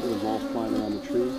out. There was moss flying around the tree.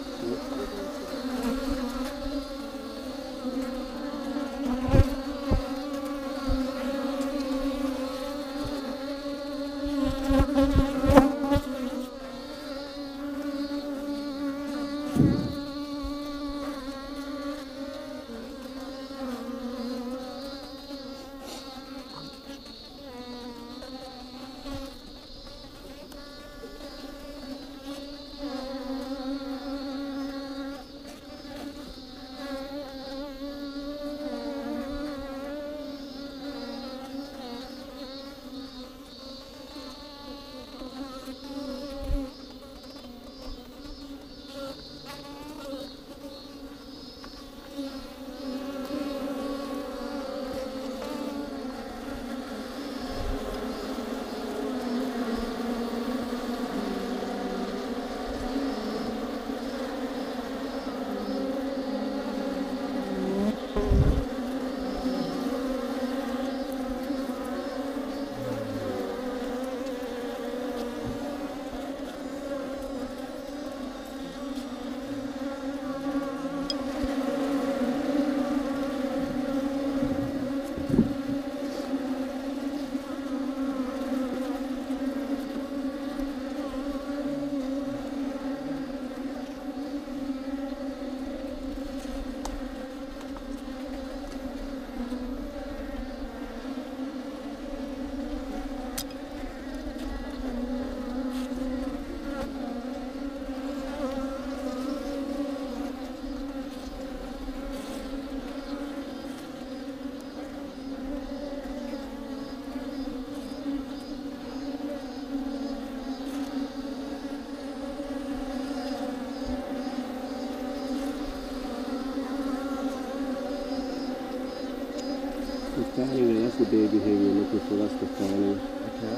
There, that's the baby here we're looking for, that's the fanning. Okay.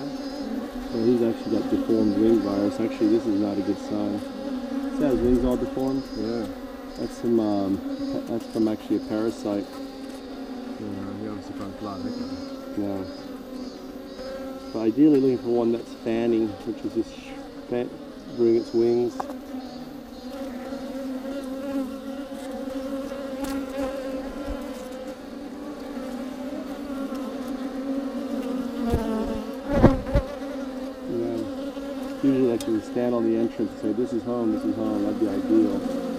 Well, he's actually got deformed wing virus. Actually, this is not a good sign. See how his wings all deformed? Yeah. That's from, um, that's from actually a parasite. Yeah, he obviously can't fly, okay. No. But ideally looking for one that's fanning, which is just fan- bring its wings. Stand on the entrance and say, this is home, this is home. That'd be ideal.